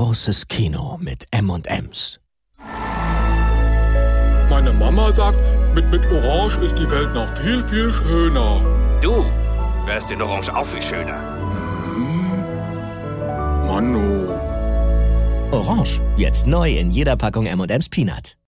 großes Kino mit M&M's. Meine Mama sagt, mit, mit Orange ist die Welt noch viel, viel schöner. Du wärst in Orange auch viel schöner. Mhm. Mano. Orange, jetzt neu in jeder Packung M&M's Peanut.